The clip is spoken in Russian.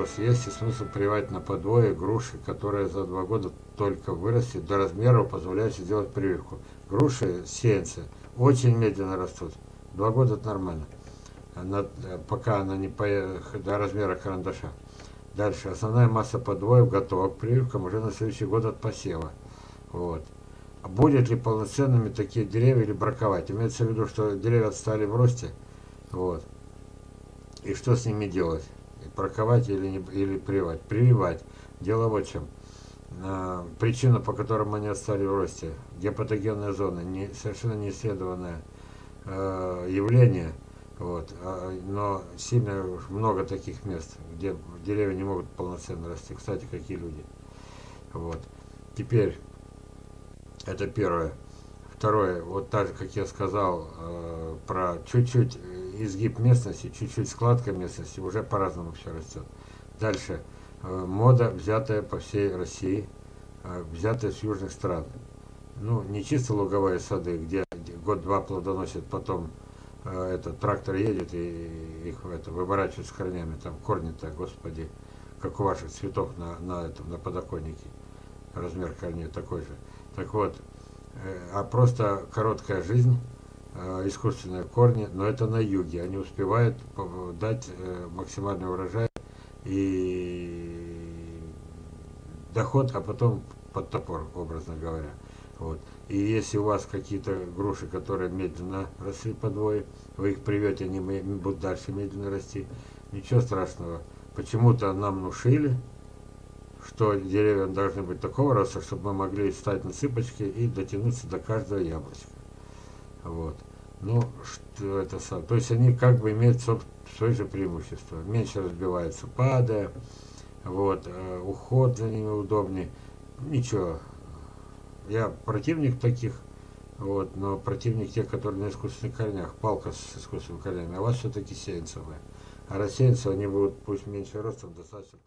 вопрос, есть ли смысл прививать на подвое груши, которые за два года только выросли до размера, позволяющих сделать прививку? Груши, сеянцы, очень медленно растут. Два года это нормально, она, пока она не поехала до размера карандаша. Дальше, основная масса подвоев готова к прививкам уже на следующий год от посева. Вот. А будет ли полноценными такие деревья или браковать? Имеется в виду, что деревья отстали в росте, вот. И что с ними делать? Браковать или, не, или прививать? Прививать. Дело в чем. А, причина, по которым они отстали в росте, гепатогенная зона, не, совершенно не исследованное э, явление, вот, а, но сильно много таких мест, где деревья не могут полноценно расти. Кстати, какие люди. Вот. Теперь, это первое. Второе, вот так как я сказал, э, про чуть-чуть изгиб местности, чуть-чуть складка местности, уже по-разному все растет. Дальше, э, мода, взятая по всей России, э, взятая с южных стран. Ну, не чисто луговые сады, где год-два плодоносят, потом э, этот трактор едет и их это, выворачивают с корнями, там корни-то, господи, как у ваших цветов на, на, этом, на подоконнике, размер корней такой же. Так вот, а просто короткая жизнь, искусственные корни, но это на юге. Они успевают дать э, максимальный урожай и доход, а потом под топор, образно говоря. Вот. И если у вас какие-то груши, которые медленно росли по двое, вы их привете, они будут дальше медленно расти, ничего страшного. Почему-то нам внушили, что деревья должны быть такого роста, чтобы мы могли встать на цыпочки и дотянуться до каждого яблочка. Ну, что это сам. То есть они как бы имеют свои же преимущества. Меньше разбиваются, падая. Вот. Э, уход за ними удобнее. Ничего. Я противник таких. Вот, но противник тех, которые на искусственных корнях, палка с искусственными корнями, а у вас все-таки сеянцевые. А рассеянцевые, они будут, пусть меньше ростом, достаточно